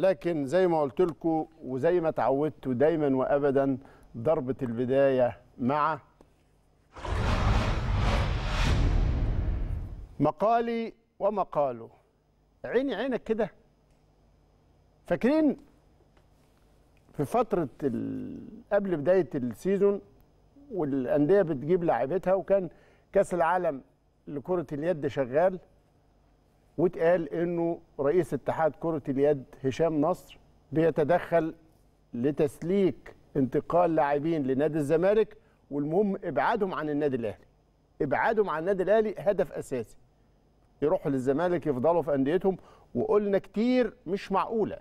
لكن زي ما قلت لكم وزي ما اتعودتوا دايما وابدا ضربة البداية مع مقالي ومقاله عيني عينك كده فاكرين في فترة. قبل بداية السيزون والأندية بتجيب لاعبتها وكان كأس العالم لكرة اليد شغال واتقال إنه رئيس اتحاد كرة اليد هشام نصر بيتدخل لتسليك انتقال لاعبين لنادي الزمالك والمهم إبعادهم عن النادي الأهلي. إبعادهم عن النادي الأهلي هدف أساسي. يروحوا للزمالك يفضلوا في أنديتهم وقلنا كتير مش معقولة.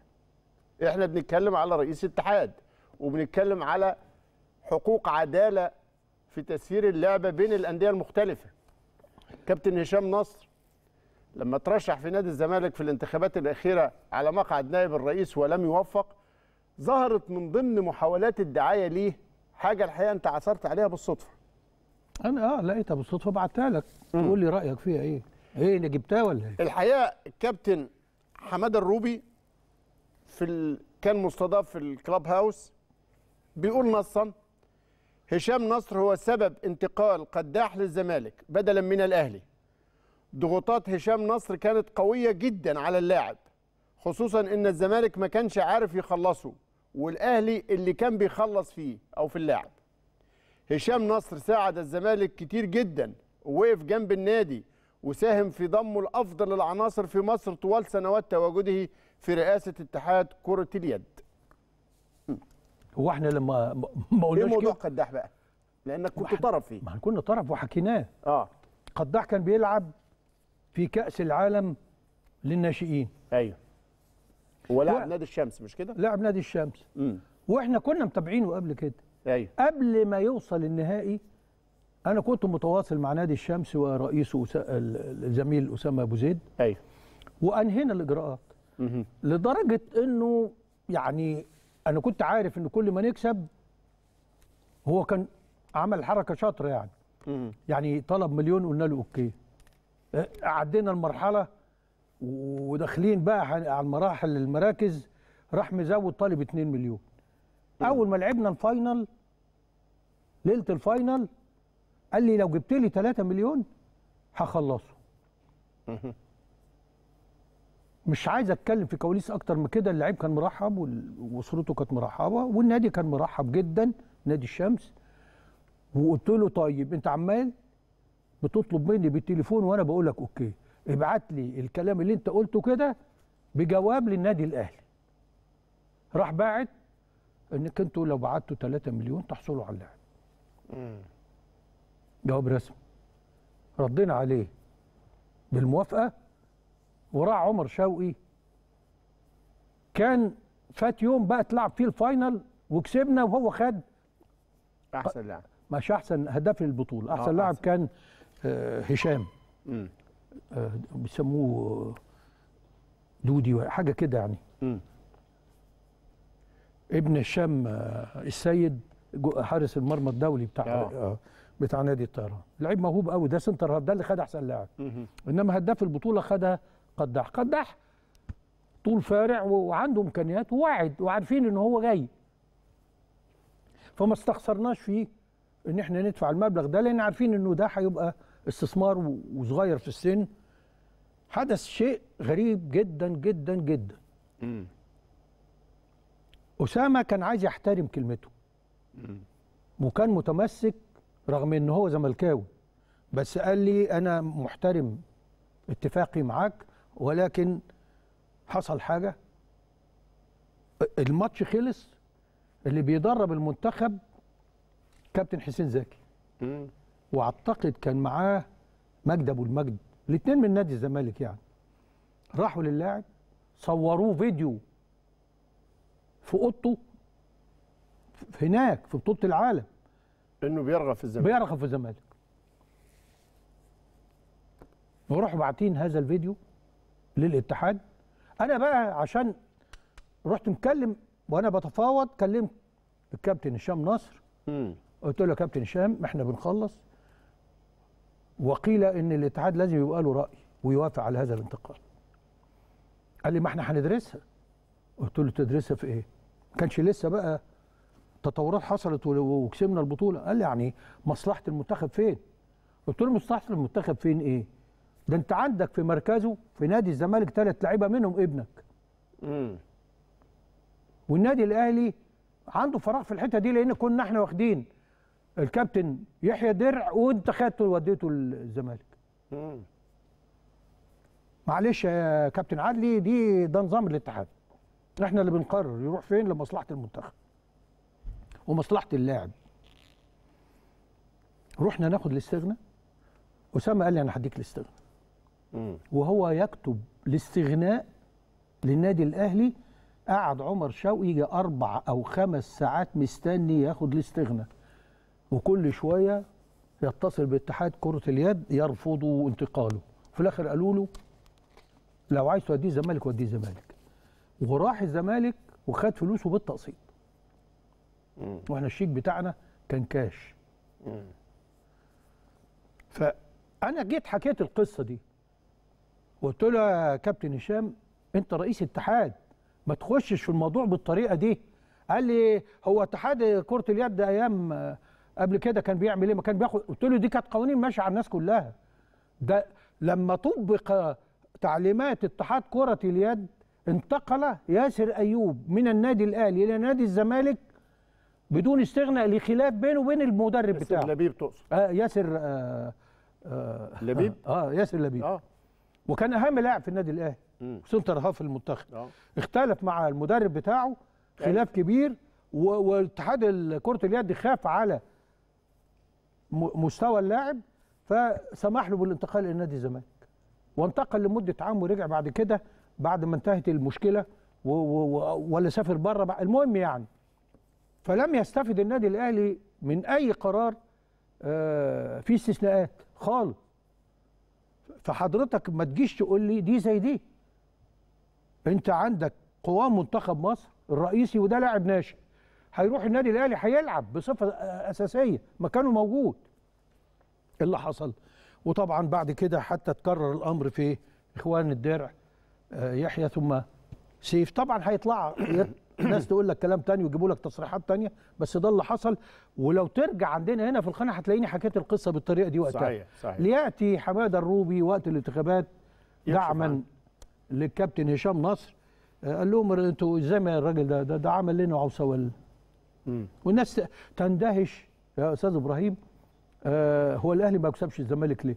إحنا بنتكلم على رئيس اتحاد وبنتكلم على حقوق عدالة في تسيير اللعبة بين الأندية المختلفة. كابتن هشام نصر لما ترشح في نادي الزمالك في الانتخابات الأخيرة على مقعد نائب الرئيس ولم يوفق ظهرت من ضمن محاولات الدعاية ليه حاجة الحقيقة أنت عثرت عليها بالصدفة. أنا آه لقيتها بالصدفة بعتها لك. تقول لي رأيك فيها إيه؟ إيه اللي جبتها ولا إيه؟ الحقيقة الكابتن حمادة الروبي في ال... كان مستضاف في الكلاب هاوس بيقول نصا هشام نصر هو سبب انتقال قداح للزمالك بدلا من الأهلي. ضغوطات هشام نصر كانت قوية جدا على اللاعب خصوصا إن الزمالك ما كانش عارف يخلصه والأهلي اللي كان بيخلص فيه أو في اللاعب. هشام نصر ساعد الزمالك كتير جدا ووقف جنب النادي وساهم في ضمه لافضل العناصر في مصر طوال سنوات تواجده في رئاسة اتحاد كرة اليد. هو إحنا لما ما إيه قلناش موضوع كده؟ قداح بقى؟ لأنك كنت طرف فيه ما كنا طرف وحكيناه. آه. قداح كان بيلعب في كأس العالم للناشئين. أيوه. هو لاعب و- نادي الشمس مش كده؟ لاعب نادي الشمس. امم وإحنا كنا متابعينه قبل كده. أيوه. قبل ما يوصل النهائي أنا كنت متواصل مع نادي الشمس ورئيسه ال- الزميل أسامة أبو زيد. أيوه. وأنهينا الإجراءات. مهم. لدرجة إنه يعني أنا كنت عارف ان كل ما نكسب هو كان عمل حركة شاطرة يعني. مهم. يعني طلب مليون قلنا له okay. عدينا المرحلة وداخلين بقى على المراحل المراكز راح مزود طالب 2 مليون. أول ما لعبنا ال final ليلة ال final قال لي لو جبت لي 3 مليون هخلصه. مش عايز أتكلم في كواليس أكتر من كده اللعيب كان مرحب وأسرته كانت مرحبة والنادي كان مرحب جدا نادي الشمس. وقلت له طيب أنت عمال بتطلب مني بالتليفون وأنا بقول لك أوكي. ابعت لي الكلام اللي أنت قلته كده بجواب للنادي الأهلي. راح باعت إنك أنتوا لو بعتوا 3 مليون تحصلوا على اللاعب. جواب رسمي. ردينا عليه بالموافقة. وراح عمر شوقي. كان فات يوم بقى تلعب فيه الفاينل وكسبنا وهو خد أحسن لاعب. مش أحسن هداف البطولة. أحسن آه، لاعب. كان هشام مم. آه، بيسموه آه، دودي حاجة كده يعني مم. ابن هشام آه، السيد حارس المرمى الدولي بتاع آه. آه، بتاع نادي الطيران لعيب موهوب قوي ده centre half ده اللي خد أحسن لاعب. إنما هداف البطولة خدها قداح قداح طول فارع وعنده إمكانيات وواعد وعارفين إن هو جاي فما استخسرناش فيه إن إحنا ندفع المبلغ ده لأن عارفين إنه ده هيبقى استثمار وصغير في السن حدث شيء غريب جدا جدا جدا مم. اسامه كان عايز يحترم كلمته مم. وكان متمسك رغم ان هو زملكاوي بس قال لي أنا محترم اتفاقي معاك ولكن حصل حاجة الماتش خلص اللي بيدرب المنتخب كابتن حسين زكي. واعتقد كان معاه مجدي أبو المجد. الاثنين من نادي الزمالك يعني. راحوا للاعب صوروه فيديو في أوضته هناك في بطولة العالم. إنه بيرغب في الزمالك. بيرغب في الزمالك. وراحوا باعتين هذا الفيديو للاتحاد. أنا بقى عشان رحت مكلم وأنا بتفاوض كلمت الكابتن هشام نصر. قلت له يا كابتن هشام إحنا بنخلص. وقيل إن الاتحاد لازم يبقى له رأي ويوافق على هذا الانتقال قال لي ما إحنا هندرسها قلت له تدرسها في إيه؟ ما كانش لسه بقى تطورات حصلت وكسبنا البطولة قال لي يعني مصلحة المنتخب فين؟ قلت له مصلحة المنتخب فين إيه؟ ده أنت عندك في مركزه في نادي الزمالك ثلاث لعيبة منهم ابنك امم والنادي الأهلي عنده فراغ في الحتة دي لأن كنا إحنا واخدين الكابتن يحيى درع وانت خدته وديته الزمالك معلش يا كابتن عدلي دي ده نظام الاتحاد. إحنا اللي بنقرر يروح فين لمصلحة المنتخب ومصلحة اللاعب. رحنا ناخد الاستغناء. أسامة قال لي أنا هديك الاستغناء. وهو يكتب الاستغناء للنادي الأهلي. قعد عمر شوقي يجي أربع أو خمس ساعات مستني ياخد الاستغناء. وكل شوية يتصل باتحاد كرة اليد يرفضوا انتقاله. في الآخر قالوا له لو عايز توديه الزمالك وديه الزمالك. وراح الزمالك وخد فلوسه بالتقسيط. وإحنا الشيك بتاعنا كان كاش. فأنا جيت حكيت القصة دي. قلت له يا كابتن هشام أنت رئيس اتحاد ما تخشش في الموضوع بالطريقة دي. قال لي هو اتحاد كرة اليد أيام قبل كده كان بيعمل إيه؟ ما كان بياخد قلت له دي كانت قوانين ماشية على الناس كلها. ده لما طبق تعليمات اتحاد كرة اليد انتقل ياسر أيوب من النادي الأهلي إلى نادي الزمالك بدون استغناء لخلاف بينه وبين المدرب بس بتاعه. لبيب تقصد؟ آه ياسر آه آه لبيب؟ آه ياسر لبيب. آه. وكان أهم لاعب في النادي الأهلي. centre half المنتخب. آه. اختلف مع المدرب بتاعه خلاف كبير و- واتحاد كرة اليد خاف على مستوى اللاعب فسمح له بالانتقال إلى نادي الزمالك. وانتقل لمدة عام ورجع بعد كده بعد ما انتهت المشكلة ولا سافر بره المهم يعني فلم يستفد النادي الأهلي من أي قرار آه، في استثناءات خالص. فحضرتك ما تجيش تقول لي دي زي دي. انت عندك قوام منتخب مصر الرئيسي وده لاعب ناشئ. هيروح النادي الأهلي هيلعب بصفة أساسية مكانه موجود. اللي حصل؟ وطبعا بعد كده حتى تكرر الأمر في إخوان الدرع آه، يحيى ثم سيف. طبعا هيطلع ناس تقول لك كلام تاني ويجيبوا لك تصريحات تانية بس ده اللي حصل. ولو ترجع عندنا هنا في القناة هتلاقيني حكيت القصة بالطريقة دي وقتها. صحيح صحيح. ليأتي حمادة الروبي وقت الانتخابات دعما. للكابتن هشام نصر. آه، قال لهم أنتوا إزاي ما الراجل ده ده, ده عمل لنا عوسه. والناس تندهش يا أستاذ إبراهيم آه هو الأهلي ما كسبش الزمالك ليه؟